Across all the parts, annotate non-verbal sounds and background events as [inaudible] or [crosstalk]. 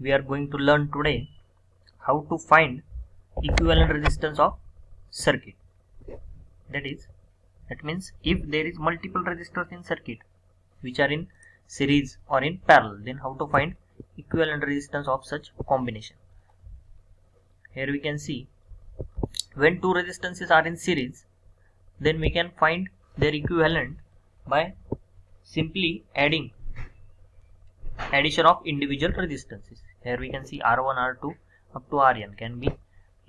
we are going to learn today how to find equivalent resistance of circuit. That is that means if there is multiple resistors in circuit which are in series or in parallel then how to find equivalent resistance of such combination? Here we can see when two resistances are in series then we can find their equivalent by simply adding addition of individual resistances here we can see r1 r2 up to rn can be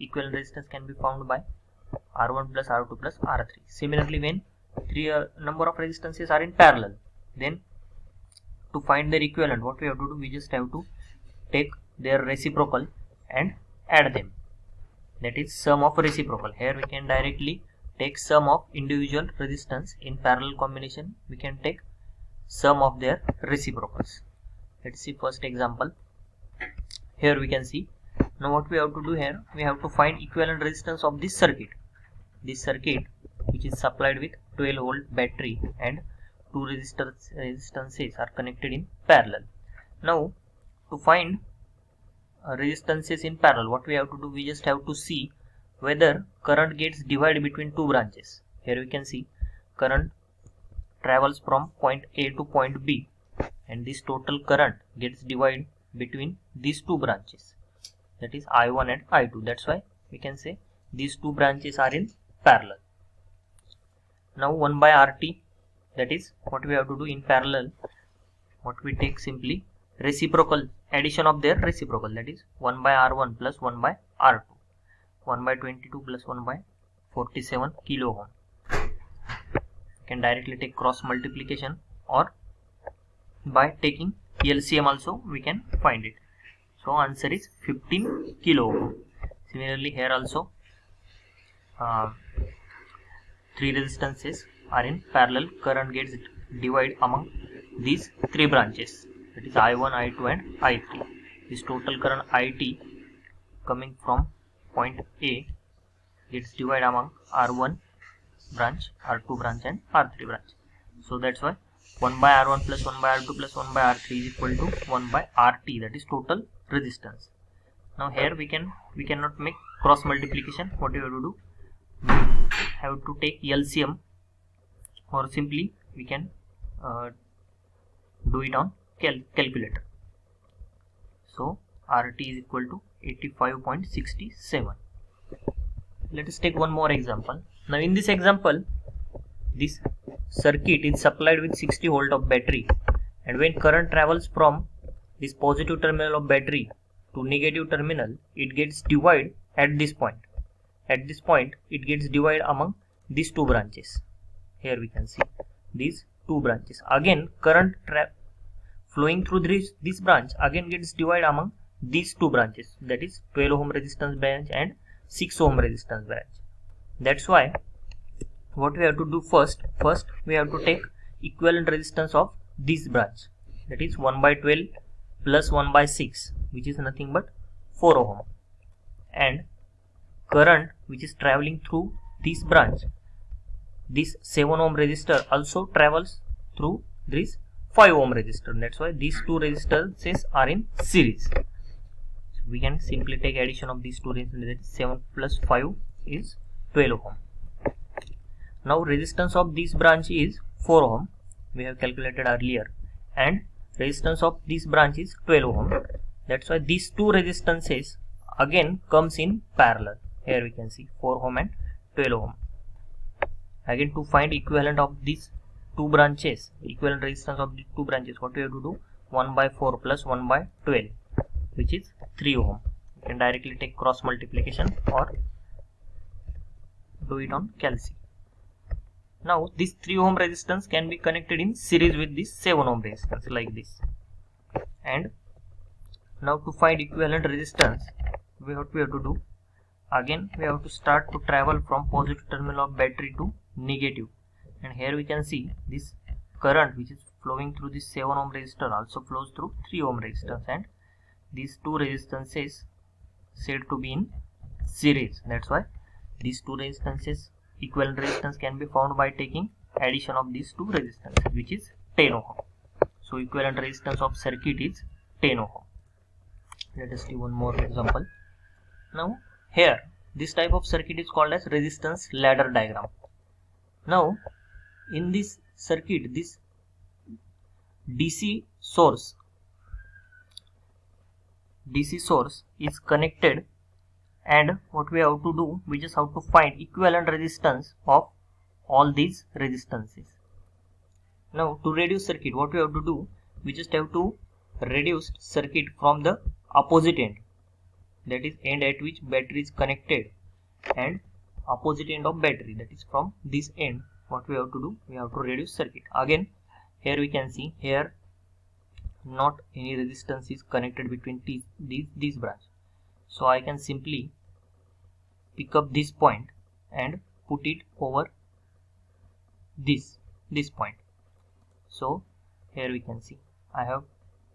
equivalent resistance can be found by r1 plus r2 plus r3 similarly when three uh, number of resistances are in parallel then to find their equivalent what we have to do we just have to take their reciprocal and add them. That is sum of reciprocal. Here we can directly take sum of individual resistance in parallel combination. We can take sum of their reciprocals. Let's see first example here we can see. Now what we have to do here we have to find equivalent resistance of this circuit. This circuit which is supplied with 12 volt battery and two resistors resistances are connected in parallel. Now to find uh, resistances in parallel what we have to do we just have to see whether current gets divided between two branches. Here we can see current travels from point A to point B and this total current gets divided between these two branches. That is I1 and I2 that's why we can say these two branches are in parallel. Now 1 by RT that is what we have to do in parallel what we take simply reciprocal addition of their reciprocal. That is 1 by R1 plus 1 by R2 1 by 22 plus 1 by 47 kilo ohm can directly take cross multiplication or by taking LCM also we can find it so answer is 15 kilo. Ohm similarly here also uh, three resistances are in parallel current gets divided among these three branches. That is I1 I2 and I3 this total current IT coming from point A gets divided among R1 branch, R2 branch and R3 branch. So that's why 1 by R1 plus 1 by R2 plus 1 by R3 is equal to 1 by RT that is total resistance. Now here we can we cannot make cross multiplication. What you have to do? We have to take LCM or simply we can uh, do it on cal calculator. So RT is equal to 85.67 let us take one more example now in this example this circuit is supplied with 60 volt of battery and when current travels from this positive terminal of battery to negative terminal it gets divided at this point. At this point it gets divided among these two branches. Here we can see these two branches. Again current trap flowing through this this branch again gets divided among these two branches. That is 12 ohm resistance branch and 6 ohm resistance branch. That's why what we have to do first first we have to take equivalent resistance of this branch. That is 1 by 12 plus 1 by 6 which is nothing but 4 ohm. And current which is traveling through this branch this 7 ohm resistor also travels through this 5 ohm resistor. That's why these two resistances are in series. So we can simply take addition of these two resistors 7 plus 5 is 12 ohm. Now resistance of this branch is 4 ohm. We have calculated earlier. And resistance of this branch is 12 ohm. That's why these two resistances again comes in parallel. Here we can see 4 ohm and 12 ohm. Again to find equivalent of these two branches equivalent resistance of the two branches what we have to do? 1 by 4 plus 1 by 12 which is 3 ohm. You can directly take cross multiplication or do it on calci now this 3 ohm resistance can be connected in series with this 7 ohm resistance like this. And now to find equivalent resistance we what we have to do. Again we have to start to travel from positive terminal of battery to negative. and here we can see this current which is flowing through this 7 ohm resistor also flows through 3 ohm resistance. And these two resistances said to be in series. That's why these two resistances equivalent resistance can be found by taking addition of these two resistances which is 10 ohm. So equivalent resistance of circuit is 10 ohm. Let us see one more example. Now here this type of circuit is called as resistance ladder diagram. Now in this circuit this dc source dc source is connected and what we have to do we just have to find equivalent resistance of all these resistances. Now to reduce circuit what we have to do we just have to reduce circuit from the opposite end. That is end at which battery is connected and opposite end of battery. That is from this end what we have to do we have to reduce circuit. Again here we can see here not any resistance is connected between these these, these branch so I can simply pick up this point and put it over this this point. So here we can see. I have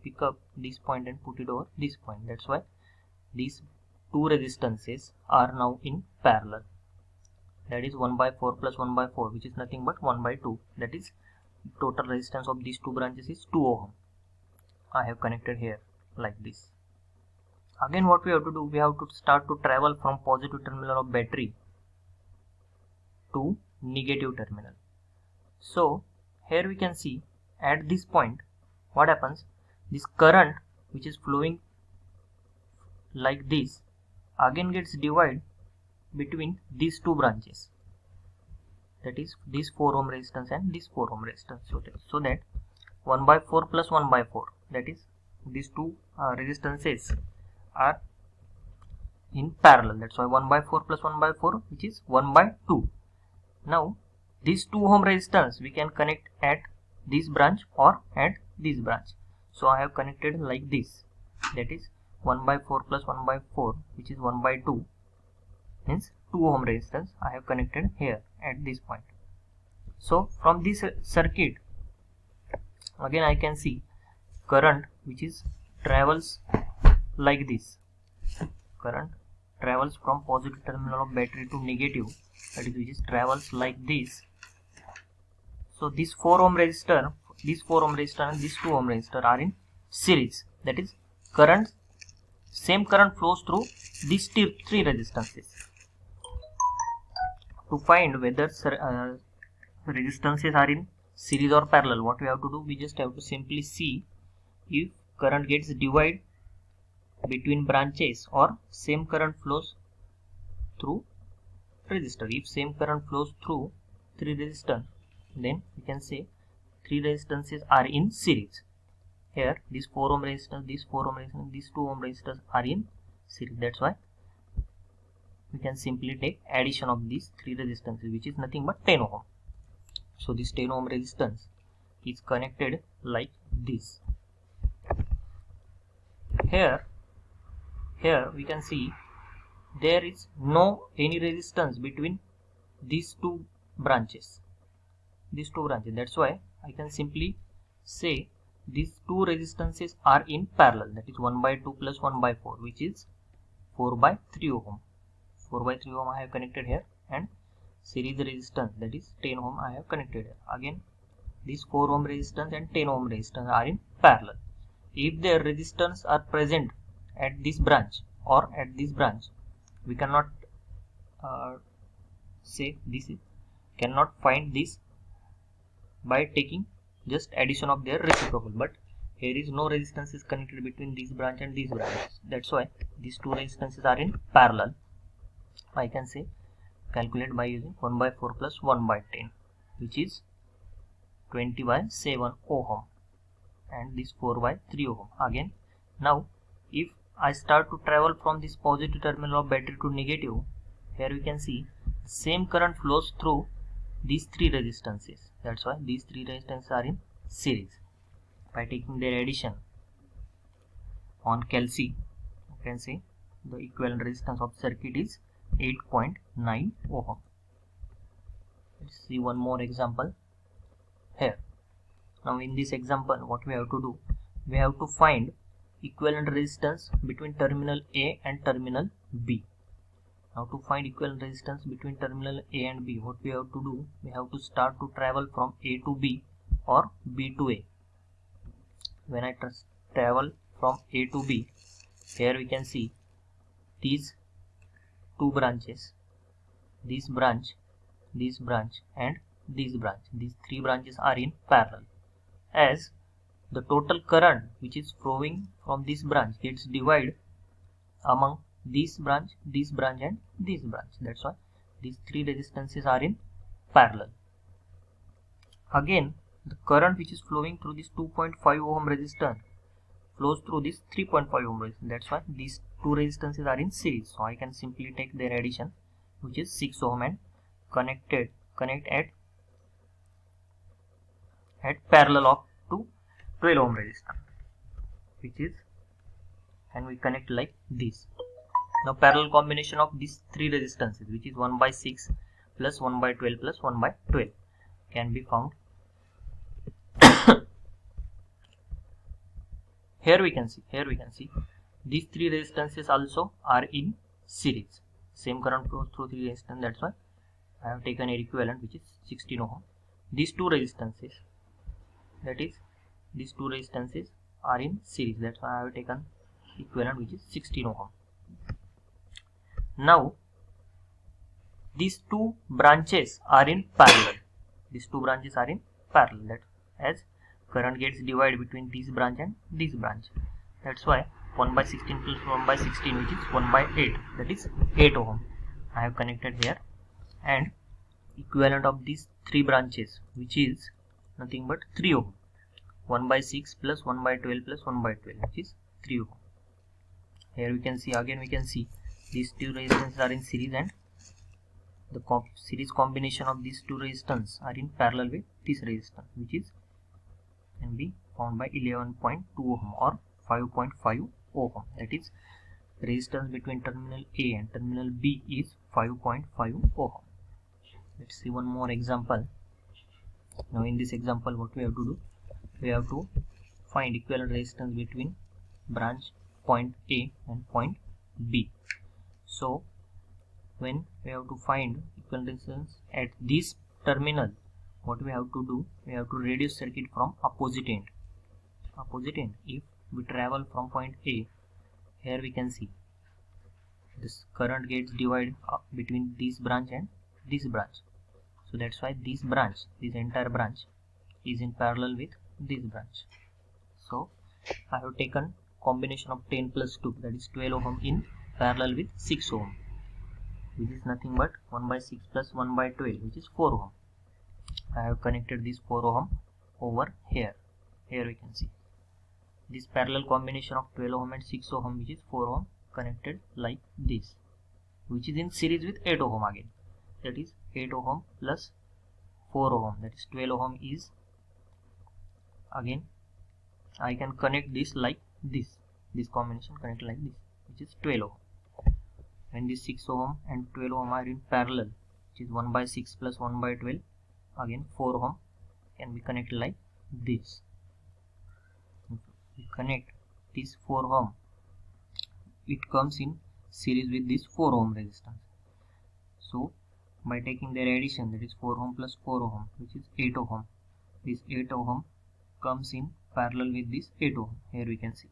pick up this point and put it over this point. That's why these two resistances are now in parallel. That is 1 by 4 plus 1 by 4 which is nothing but 1 by 2 that is total resistance of these two branches is 2 ohm. I have connected here like this again what we have to do we have to start to travel from positive terminal of battery to negative terminal. So here we can see at this point what happens? This current which is flowing like this again gets divided between these two branches. That is this 4 ohm resistance and this 4 ohm resistance so that, so that 1 by 4 plus 1 by 4 that is these two uh, resistances are in parallel. That's why 1 by 4 plus 1 by 4 which is 1 by 2 now this 2 ohm resistance we can connect at this branch or at this branch. So I have connected like this. That is 1 by 4 plus 1 by 4 which is 1 by 2 means 2 ohm resistance I have connected here at this point. So from this circuit again I can see current which is travels like this. Current travels from positive terminal of battery to negative. That is which is travels like this. So this 4 ohm resistor this 4 ohm resistor and this 2 ohm resistor are in series. That is current same current flows through these three resistances. To find whether uh, resistances are in series or parallel what we have to do we just have to simply see if current gets divided between branches or same current flows through resistor if same current flows through three resistor then we can say three resistances are in series. Here this 4 ohm resistance this 4 ohm resistance these 2 ohm resistors are in series. That's why we can simply take addition of these three resistances which is nothing but 10 ohm. So this 10 ohm resistance is connected like this. Here here we can see there is no any resistance between these two branches. These two branches. That's why I can simply say these two resistances are in parallel. That is 1 by 2 plus 1 by 4 which is 4 by 3 ohm. 4 by 3 ohm I have connected here and series resistance that is 10 ohm I have connected here. Again these 4 ohm resistance and 10 ohm resistance are in parallel. If their resistance are present at this branch or at this branch we cannot uh, say this is cannot find this by taking just addition of their reciprocal. But here is no resistance is connected between this branch and this branch. That's why these two resistances are in parallel. I can say calculate by using 1 by 4 plus 1 by 10 which is 20 by 7 ohm and this 4 by 3 ohm. Again now if I start to travel from this positive terminal of battery to negative. Here we can see the same current flows through these three resistances. That's why these three resistances are in series. By taking their addition on calci you can see the equivalent resistance of circuit is 8.9 ohm. Let's see one more example here. Now in this example what we have to do? We have to find equivalent resistance between terminal A and terminal B. Now to find equivalent resistance between terminal A and B, what we have to do, we have to start to travel from A to B or B to A. When I travel from A to B, here we can see these two branches this branch this branch and this branch. These three branches are in parallel. As the total current which is flowing from this branch. Gets divided among this branch this branch and this branch. That's why these three resistances are in parallel. Again the current which is flowing through this 2.5 ohm resistor flows through this 3.5 ohm resistor. that's why these two resistances are in series. So i can simply take their addition which is 6 ohm and connected connect at at parallel of 12 ohm resistor which is and we connect like this. Now parallel combination of these three resistances which is 1 by 6 plus 1 by 12 plus 1 by 12 can be found. [coughs] Here we can see here we can see these three resistances also are in series. Same current flows through three resistance that's why I have taken a equivalent which is 16 ohm. These two resistances that is these two resistances are in series. That's why I have taken equivalent which is 16 ohm. Now these two branches are in parallel. These two branches are in parallel. That as current gets divided between this branch and this branch. That's why 1 by 16 plus 1 by 16 which is 1 by 8 that is 8 ohm. I have connected here. And equivalent of these three branches which is nothing but 3 ohm 1 by 6 plus 1 by 12 plus 1 by 12 which is 3 ohm. Here we can see again we can see these two resistors are in series and the comp series combination of these two resistors are in parallel with this resistor which is can be found by 11.2 ohm or 5.5 ohm. That is resistance between terminal A and terminal B is 5.5 ohm. Let's see one more example. Now in this example what we have to do we have to find equivalent resistance between branch point A and point B. So when we have to find equivalent resistance at this terminal what we have to do? We have to reduce circuit from opposite end. Opposite end if we travel from point A here we can see this current gets divided between this branch and this branch. So that's why this branch this entire branch is in parallel with this branch. So I have taken combination of 10 plus 2 that is 12 ohm in parallel with 6 ohm which is nothing but 1 by 6 plus 1 by 12 which is 4 ohm. I have connected this 4 ohm over here. Here we can see. This parallel combination of 12 ohm and 6 ohm which is 4 ohm connected like this which is in series with 8 ohm again. That is 8 ohm plus 4 ohm that is 12 ohm is again I can connect this like this. This combination connect like this which is 12 ohm. When this 6 ohm and 12 ohm are in parallel which is 1 by 6 plus 1 by 12 again 4 ohm can be connected like this. We connect this 4 ohm. It comes in series with this 4 ohm resistance. So by taking their addition that is 4 ohm plus 4 ohm which is 8 ohm. This 8 ohm comes in parallel with this 8 ohm. Here we can see.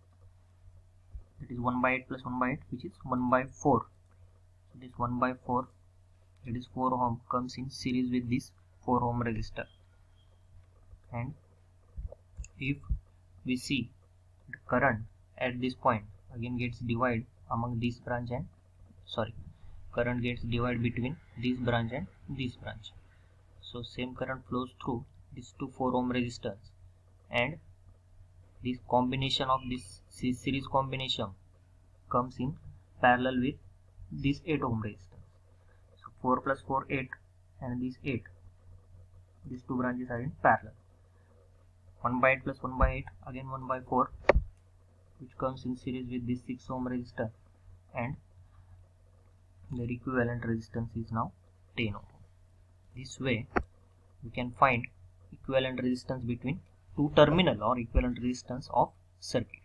That is 1 by 8 plus 1 by 8 which is 1 by 4 so this 1 by 4 that is 4 ohm comes in series with this 4 ohm resistor. And if we see the current at this point again gets divided among this branch and sorry current gets divided between this branch and this branch. So same current flows through these two 4 ohm resistors and this combination of this series combination comes in parallel with this 8 ohm resistance. So 4 plus 4 8 and this 8 these two branches are in parallel. 1 by 8 plus 1 by 8 again 1 by 4 which comes in series with this 6 ohm resistor and their equivalent resistance is now 10 ohm. This way we can find equivalent resistance between two terminal or equivalent resistance of circuit.